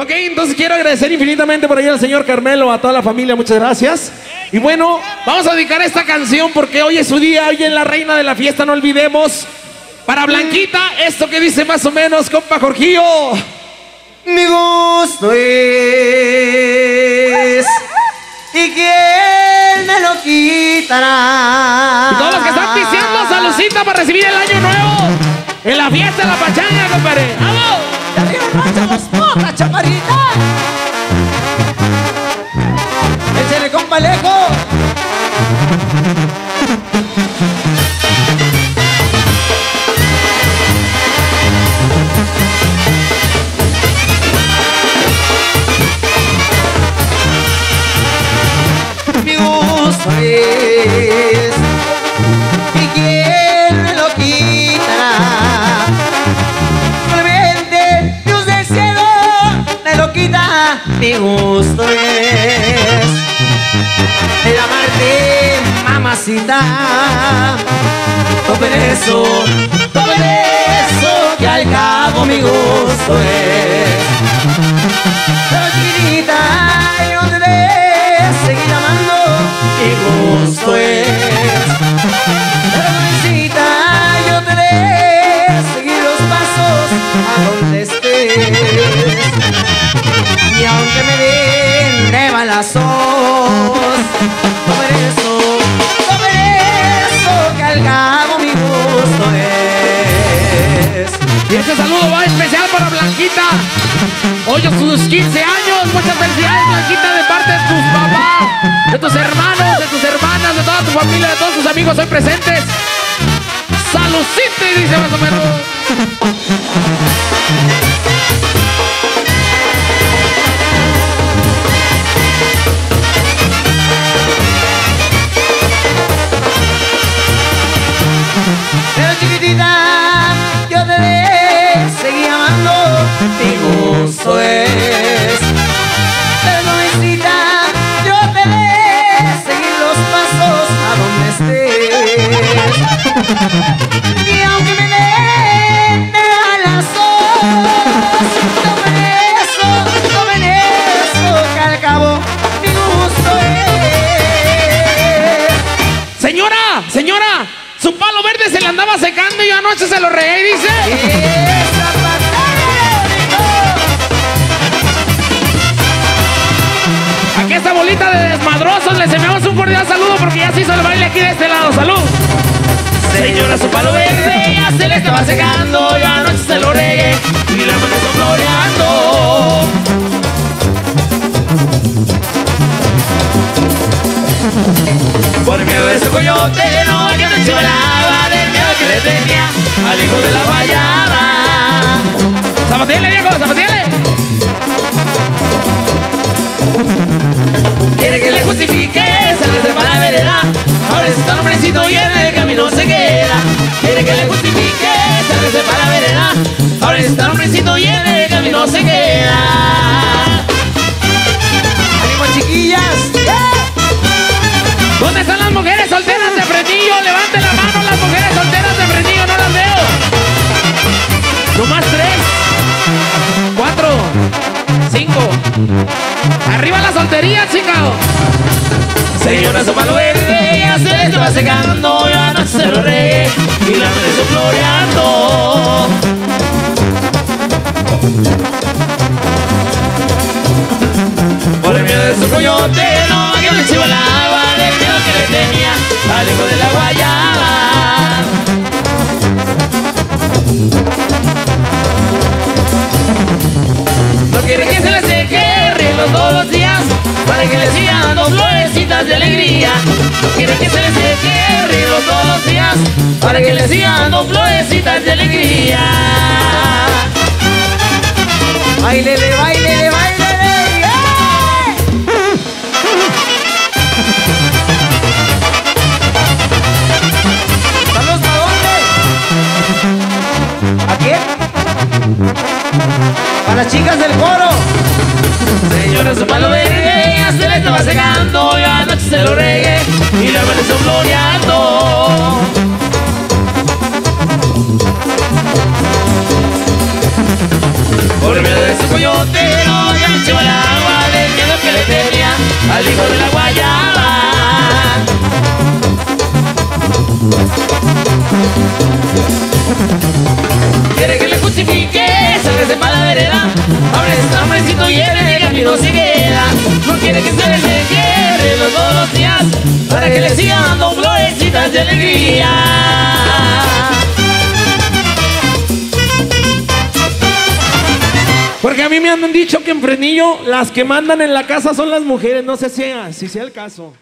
Ok, entonces quiero agradecer infinitamente por ahí al señor Carmelo, a toda la familia, muchas gracias. Y bueno, vamos a dedicar esta canción porque hoy es su día, hoy es la reina de la fiesta, no olvidemos. Para Blanquita, esto que dice más o menos, compa Jorgillo. Mi gusto es y quién me lo quitará. Y todos los que están diciendo saludcita para recibir el año nuevo en la fiesta de la pachanga, compadre. ¡Vamos! ¡De arriba marchamos otra chaparrita! ¡Échale compa lejos! Mi gusto es el amarte, mamacita. Todo eso, todo eso que al cabo mi gusto es. Blanquita. Hoy es sus 15 años. Muchas felicidades, Blanquita, de parte de tus papás, de tus hermanos, de tus hermanas, de toda tu familia, de todos tus amigos hoy presentes. Salucita y dice más o menos. Secando y anoche se lo regué y dice. Aquí esta bolita de desmadrosos, les enviamos un cordial saludo porque ya se hizo el baile aquí de este lado. ¡Salud! Señora, su palo verde ya se le estaba secando, ya anoche se lo regué y la amaneció floreando. Por miedo de ese coyote, no que me choraba del miedo que le tenía al hijo de la guayaba. ¡Zapatiele, viejo! ¡Zapatiele! Quiere que le justifique, sale de mala vereda. Ahora está un hombrecito y en el camino se queda. Quiere que le justifique, sale de mala vereda. Ahora está un hombrecito y en el camino se queda. ¡Ánimo, chiquillas! ¿Dónde están las mujeres solteras de Frenillo? Levanten la mano Arriba la soltería, chingado. Señora, su palo verde ya se estaba secando. Ya no se lo y la amaneció floreando. Por el miedo de su coyote, no, que me agua del miedo que le tenía al hijo de la guayaba. Quiere que se le seque riendo todos los días para que le sigan dando florecitas de alegría. Bailele, bailele, bailele. ¿Saludos para dónde? ¿A quién? A las chicas del coro. Señora, su palo verde ya se le estaba secando, ya anoche se lo regué y la amaneció floreando. Por medio de su coyote, no, ya al hijo de la guayaba. Quiere que le justifique, salgas de mala vereda. Abre este hombrecito y el camino se queda. No quiere que se le cierre los todos los días para que le siga dando florecitas de alegría. Porque a mí me han dicho que en Frenillo las que mandan en la casa son las mujeres, no sé si, si sea el caso.